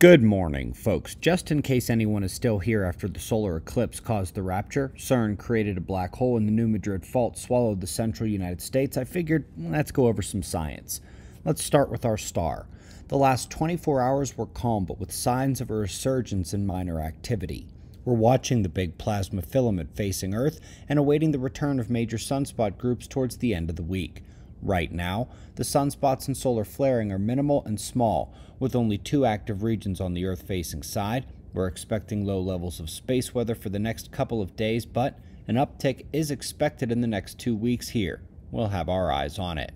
Good morning, folks. Just in case anyone is still here after the solar eclipse caused the rapture, CERN created a black hole and the New Madrid Fault swallowed the central United States, I figured let's go over some science. Let's start with our star. The last 24 hours were calm, but with signs of a resurgence in minor activity. We're watching the big plasma filament facing Earth and awaiting the return of major sunspot groups towards the end of the week. Right now, the sunspots and solar flaring are minimal and small, with only two active regions on the Earth facing side. We're expecting low levels of space weather for the next couple of days, but an uptick is expected in the next two weeks here. We'll have our eyes on it.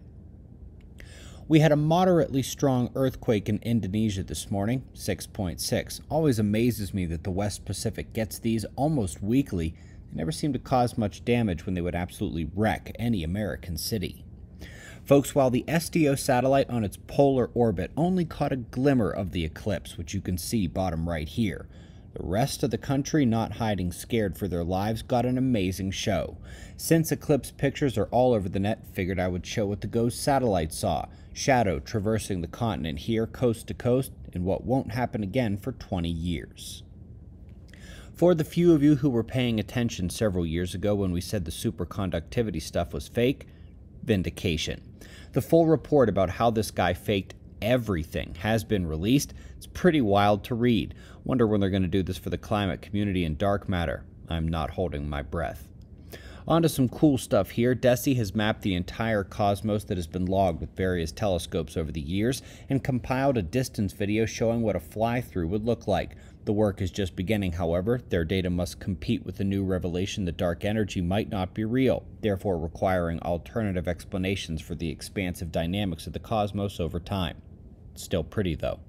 We had a moderately strong earthquake in Indonesia this morning, 6.6. Always amazes me that the West Pacific gets these almost weekly. They never seem to cause much damage when they would absolutely wreck any American city. Folks, while the SDO satellite on its polar orbit only caught a glimmer of the eclipse, which you can see bottom right here, the rest of the country, not hiding scared for their lives, got an amazing show. Since eclipse pictures are all over the net, figured I would show what the GOES satellite saw. Shadow traversing the continent here, coast to coast, in what won't happen again for 20 years. For the few of you who were paying attention several years ago when we said the superconductivity stuff was fake, vindication. The full report about how this guy faked everything has been released. It's pretty wild to read. Wonder when they're going to do this for the climate community and dark matter. I'm not holding my breath. On to some cool stuff here. DESI has mapped the entire cosmos that has been logged with various telescopes over the years and compiled a distance video showing what a fly through would look like. The work is just beginning, however. Their data must compete with the new revelation that dark energy might not be real, therefore requiring alternative explanations for the expansive dynamics of the cosmos over time. Still pretty, though.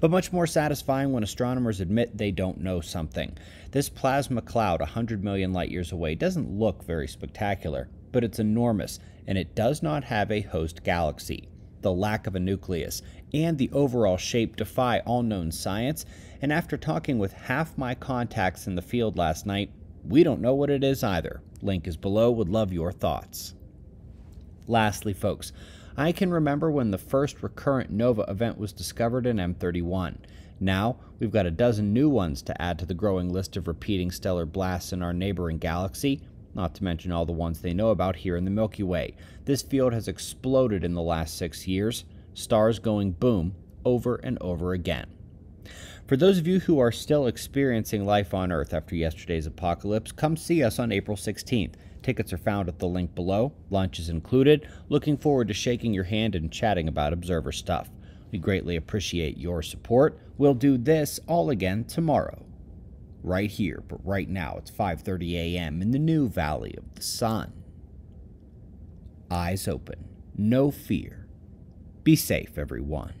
But much more satisfying when astronomers admit they don't know something. This plasma cloud 100 million light years away doesn't look very spectacular, but it's enormous, and it does not have a host galaxy. The lack of a nucleus and the overall shape defy all known science, and after talking with half my contacts in the field last night, we don't know what it is either. Link is below, would love your thoughts. Lastly, folks, I can remember when the first recurrent nova event was discovered in M31. Now, we've got a dozen new ones to add to the growing list of repeating stellar blasts in our neighboring galaxy, not to mention all the ones they know about here in the Milky Way. This field has exploded in the last six years, stars going boom over and over again. For those of you who are still experiencing life on Earth after yesterday's apocalypse, come see us on April 16th. Tickets are found at the link below. Lunch is included. Looking forward to shaking your hand and chatting about Observer stuff. We greatly appreciate your support. We'll do this all again tomorrow. Right here, but right now it's 5:30 a.m. in the new Valley of the Sun. Eyes open. No fear. Be safe, everyone.